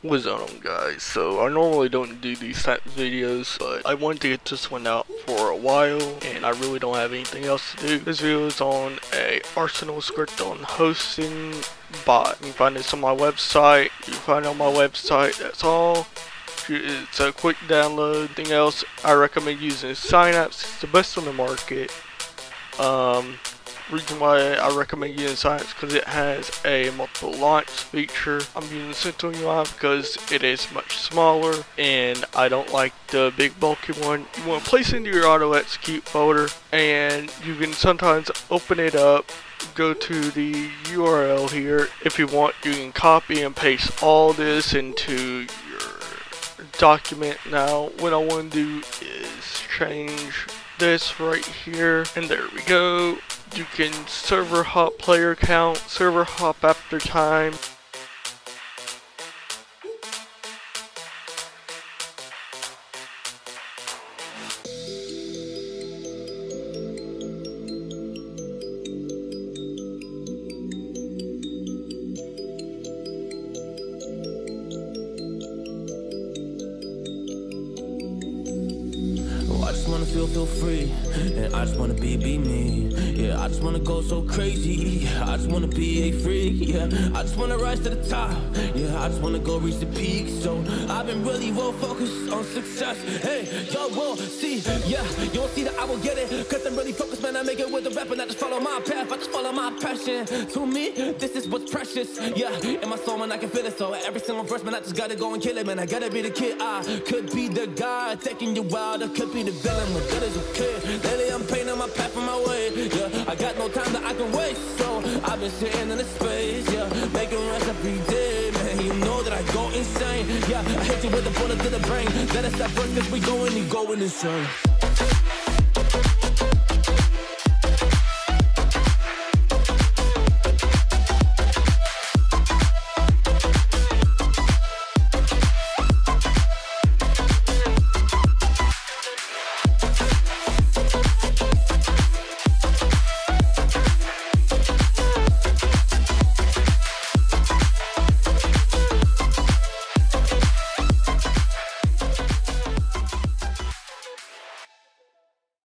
What's on guys? So I normally don't do these type of videos but I wanted to get this one out for a while and I really don't have anything else to do. This video is on a Arsenal script on hosting bot. You can find this on my website. You can find it on my website. That's all. It's a quick download. Thing else I recommend using Synapse. It's the best on the market. Um, reason why I recommend using Synapse because it has a multiple launch feature. I'm using Sentinel UI because it is much smaller and I don't like the big bulky one. You want to place into your auto execute folder and you can sometimes open it up go to the URL here. If you want, you can copy and paste all this into your document. Now, what I want to do is change this right here, and there we go you can server hop player count, server hop after time, feel, feel free, and I just wanna be, be me. Yeah, I just wanna go so crazy. I just wanna be a freak. Yeah, I just wanna rise to the top. Yeah, I just wanna go reach the peak. So I've been really well focused on success. Hey, y'all will see. Yeah, you will see that I will get it. Cause I'm really focused, man. I make it with the rap and I just follow my path. I just follow my passion. To me, this is what's precious. Yeah, in my soul, man, I can feel it. So every single verse, man, I just gotta go and kill it, man. I gotta be the kid. I could be the guy taking you wild. I could be the villain, but that is okay. Lately, I'm painting my path on my way. Yeah, I got no time that I can waste. So I've been sitting in the space. Yeah, making rest every day, man. You know that I go insane. Yeah, I hit you with a bullet to the brain. Let us stop first, cause we going, you going insane.